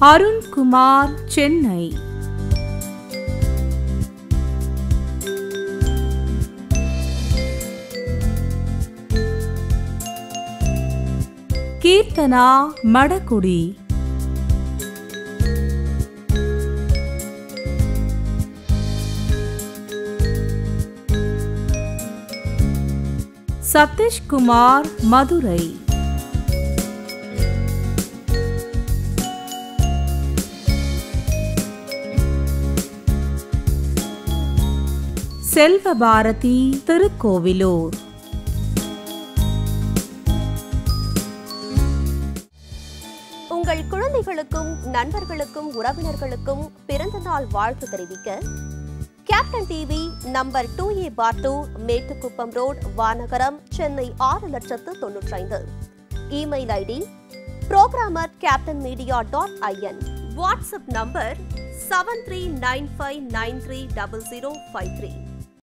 அருண்குமார் சென்னை. கீர்த்தனா மடக்குடி. சதீஷ்குமார் மதுரை. செல்வபாரதி திருக்கோவிலூர். உங்கள் குழந்தைகளுக்கும் நண்பர்களுக்கும் உறவினர்களுக்கும் பிறந்த நாள் வாழ்த்து தெரிவிக்க captain TV number two A bar two Mettukuppam road Vanagaram Chennai ஆறு லட்சத்து தொன்னூற்றைந்து email ID programmer captain media dot IN WhatsApp number seven three nine five nine three double zero five three